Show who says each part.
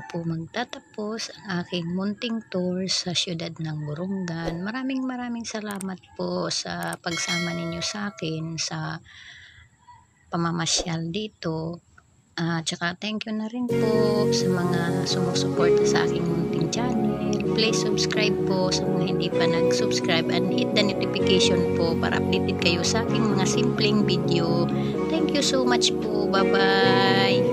Speaker 1: dito po magtatapos ang aking munting tour sa siyudad ng Burungan. Maraming maraming salamat po sa pagsama ninyo sa akin sa pamamasyal dito. At saka thank you na rin po sa mga sumusuporta sa aking munting channel. Please subscribe po sa mga hindi pa nag-subscribe and hit the notification po para updated kayo sa aking mga simpleng video. Thank you so much po. Bye-bye!